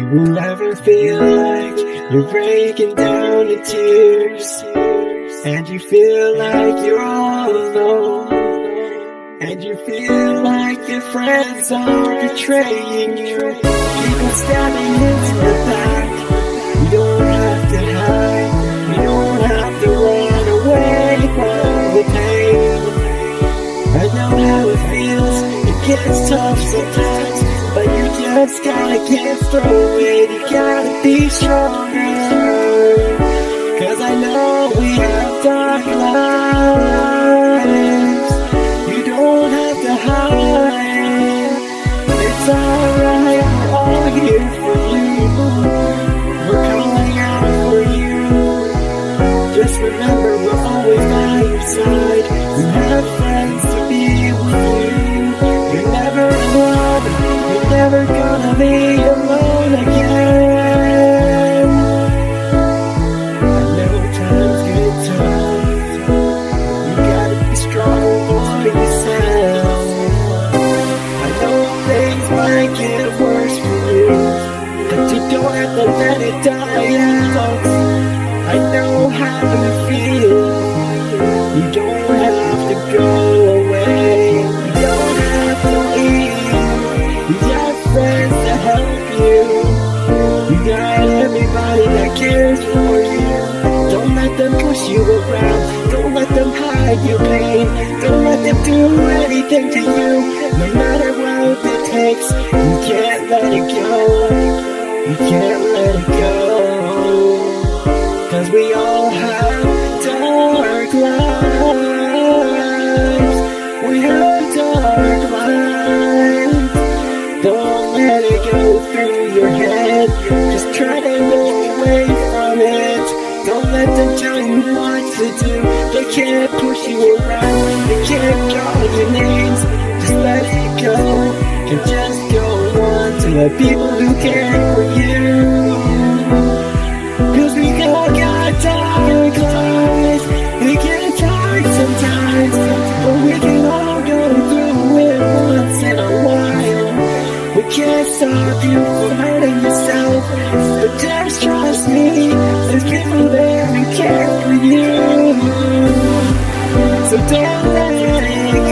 You will never feel like you're breaking down in tears. And you feel like you're all alone. And you feel like your friends are betraying you. People stabbing into the back. You don't have to hide. You don't have to run away from the pain. I know how it feels. It gets tough sometimes. Just gotta get through it. You gotta be stronger. Never gonna be alone again. I know times get tough. You gotta be strong for yourself. I know things might get worse for you, but you don't have to let it die out. I know how you feel. You don't for you. Don't let them push you around. Don't let them hide your pain. Don't let them do anything to you. No matter what it takes, you can't let it go. You can't let it go. Cause we all Let them tell you what to do. They can't push you around. They can't call your names. Just let it go. And just go on to the people who care for you. Cause we all got dark lives. We get dark sometimes. But we can all go through it once in a while. We can't stop you from hurting yourself. But just trust me, who